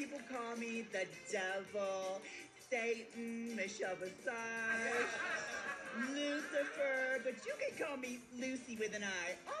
People call me the devil, Satan, Michelle Visage, Lucifer, but you can call me Lucy with an I.